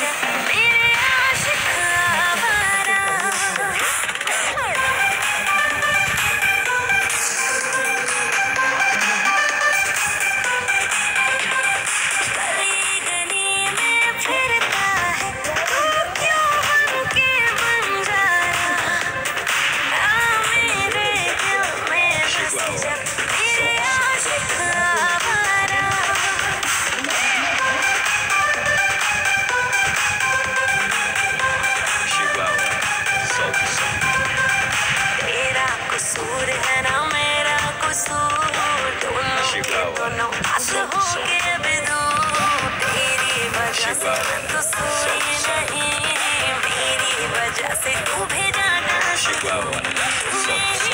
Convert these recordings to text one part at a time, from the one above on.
Yeah. Chicago.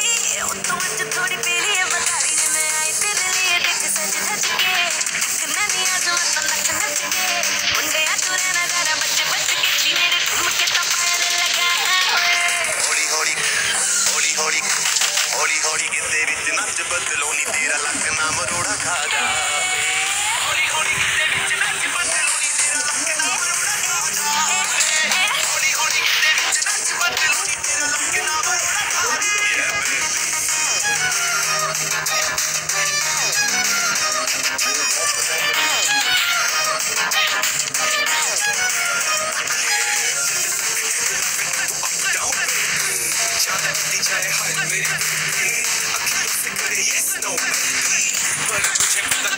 Yes, no, please. But I'm pushing for the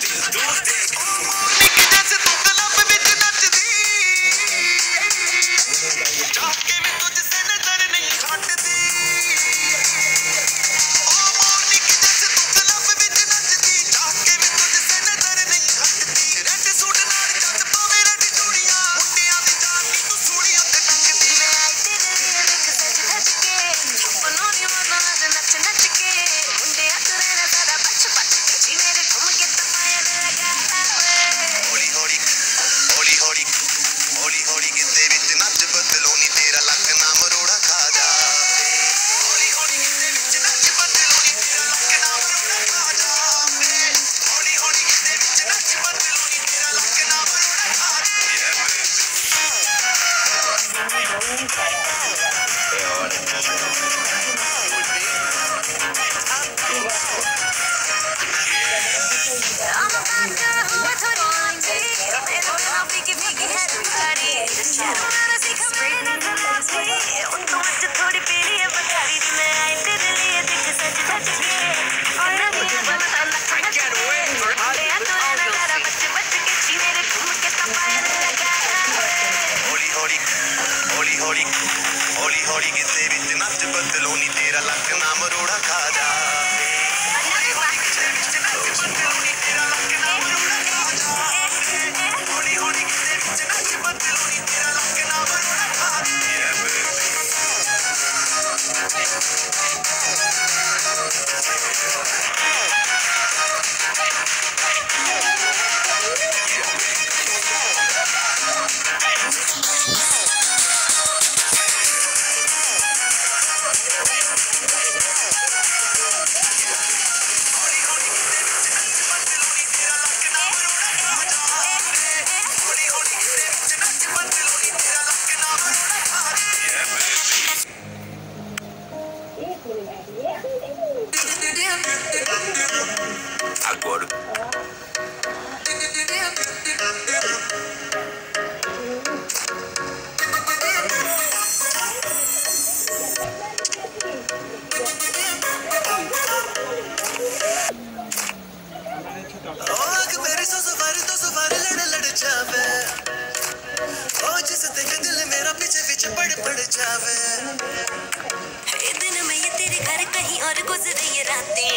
चाहती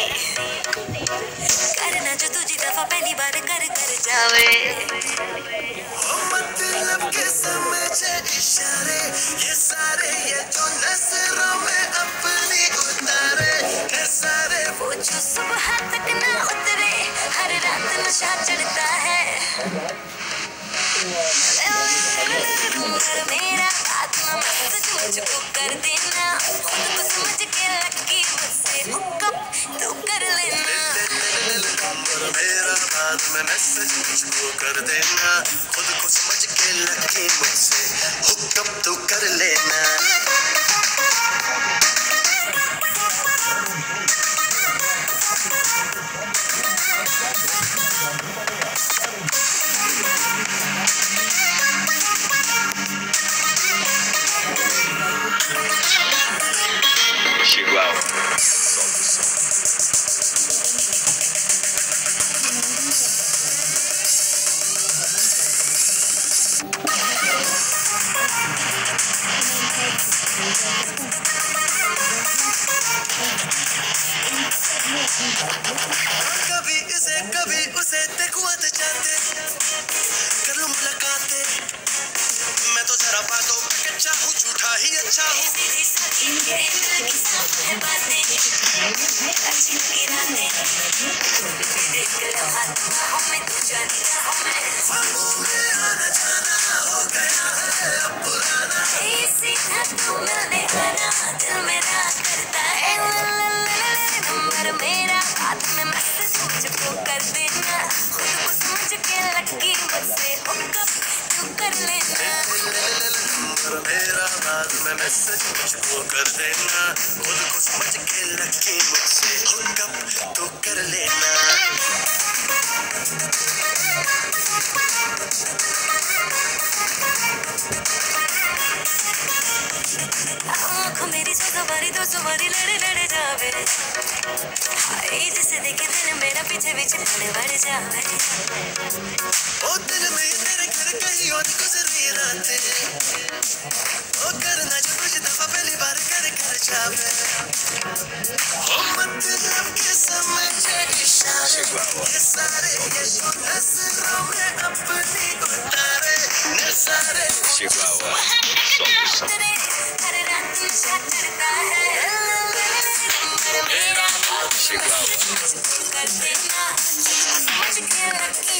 करना जो दूजी दफ़ा पहली बार कर कर जावे मतलब के समझे इशारे ये सारे ये जो नज़रों में अपनी उतारे ये सारे वो जो सुबह बाद में मैसेज मुझको कर देना। खुद को समझ के लगे मुझसे, हुक्म तो कर लेना। कभी इसे, कभी उसे देखो जाते कर लूँ मुलाकातें। मैं तो जरा बातों में कच्चा हूँ, झूठा ही अच्छा हूँ। अच्छी लगी रातें बाद में मैसेज कर देना खुद को समझ के लगे मुझसे हुक्म तू कर लेना आँखों मेरी सवारी दो सवारी लड़े लड़े जावे हाय जिसे देखे दिल मेरा पीछे पीछे लड़े बढ़ जावे ओ दिल में तेरे घर कहीं और गुजर रही रातें ओ करना जो कुछ दफ़ा पहली बार कर कर जावे ओ मतलब के समझे इशारे ये सारे ये जो नज़रों में अपनी उतारे ये सारे Chegou a hora. Solta o som. तेरे हर रात नशा है मेरा Chegou a hora. मुझको कर देना समझ के लगी